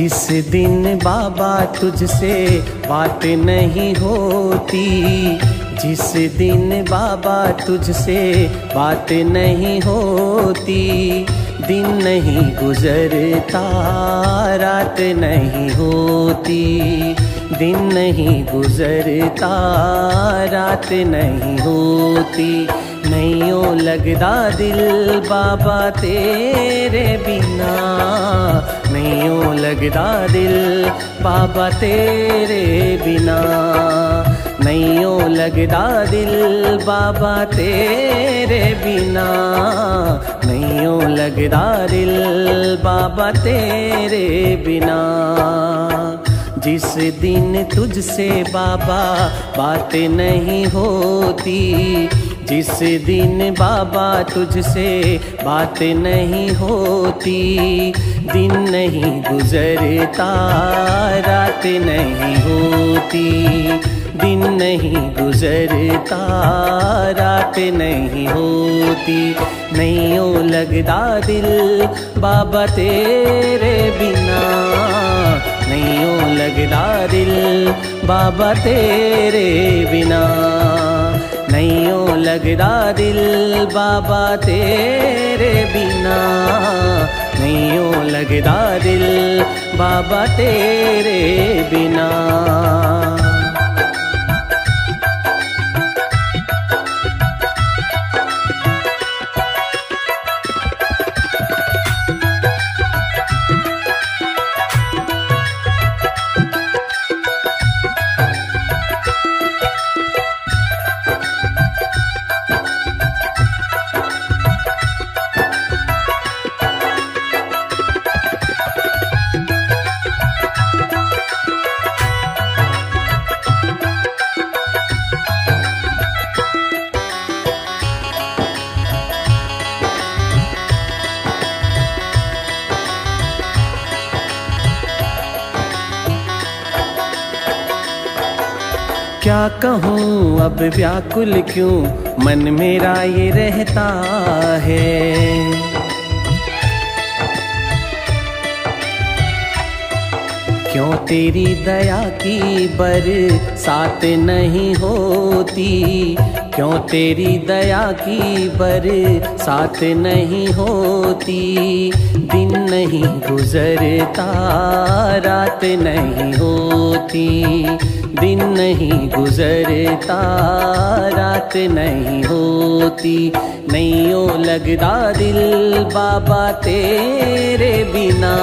जिस दिन बाबा तुझसे बात नहीं होती, जिस दिन बाबा तुझसे बात नहीं होती, दिन नहीं गुजरता, रात नहीं होती, दिन नहीं गुजरता, रात नहीं होती। नहीं ओ लगदा दिल बाबा तेरे बिना। नहीं ओ लगदा दिल, बाबा तेरे बिना। नहीं ओ लगदा दिल, बाबा तेरे बिना। नहीं ओ लगदा दिल, बाबा तेरे बिना। जिस दिन तुझसे बाबा बात नहीं होती जिस दिन बाबा तुझसे बात नहीं होती, दिन नहीं गुजरता, रात नहीं होती, दिन नहीं गुजरता, रात नहीं होती। नहीं ओ लगदा दिल बाबा तेरे बिना नहीं ओ लगदा दिल बाबा तेरे बिना। नहीं ओ लगदा दिल बाबा तेरे बिना। नहीं ओ लगदा दिल बाबा तेरे बिना। क्या कहूँ? अब व्याकुल क्यों? मन मेरा ये रहता है। क्यों तेरी दया की बर साथ नहीं होती? क्यों तेरी दया की बर साथ नहीं होती? दिन नहीं गुजरता, रात नहीं होती। दिन नहीं गुजरता, रात नहीं होती। नहीं ओ लगदा दिल बाबा तेरे बिना।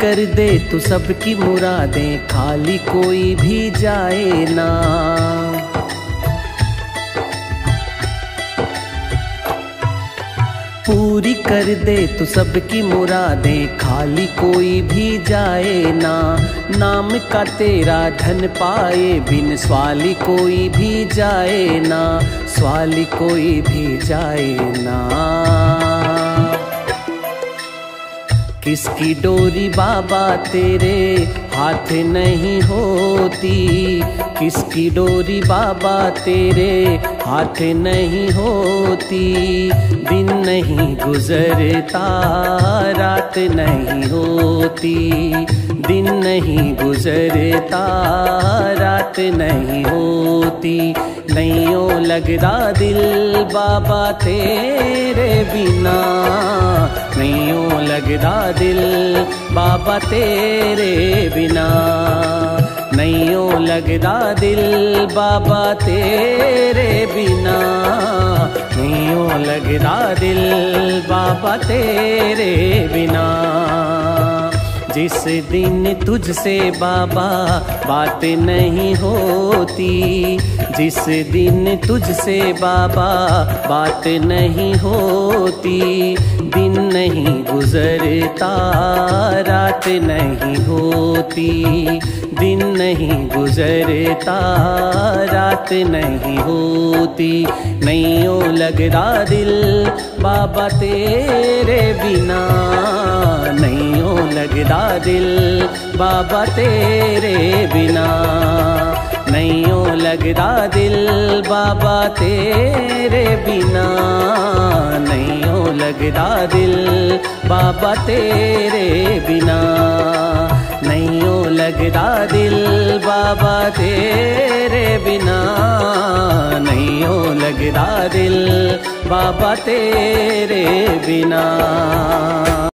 कर दे तू सबकी मुरादें, खाली कोई भी जाए ना। पूरी कर दे तू सबकी मुरादें, खाली कोई भी जाए ना। नाम का तेरा धन पाए बिन स्वाली कोई भी जाए ना, स्वाली कोई भी जाए ना। किसकी डोरी बाबा तेरे हाथ नहीं होती? किसकी डोरी बाबा तेरे हाथ नहीं होती? दिन नहीं गुजरता, रात नहीं होती। दिन नहीं गुजरता, रात नहीं होती। नहीं लगदा दिल बाबा तेरे बिना। नहीं यूँ लगदा दिल, बाबा तेरे बिना। नहीं यूँ लगदा दिल, बाबा तेरे बिना। नहीं यूँ लगदा दिल, बाबा तेरे बिना। जिस दिन तुझसे बाबा बात नहीं होती, जिस दिन तुझसे बाबा बात नहीं होती, दिन नहीं गुजरता, रात नहीं होती, दिन नहीं गुजरता, रात नहीं होती। नहीं ओ लगदा दिल बाबा तेरे बिना नहीं ओ लगदा दिल। बाबा तेरे बिना नहीं ओ लगदा दिल। बाबा तेरे बिना नहीं ओ लगदा दिल। बाबा तेरे बिना नहीं ओ लगदा दिल। बाबा तेरे बिना नहीं ओ लगदा दिल। बाबा तेरे बिना।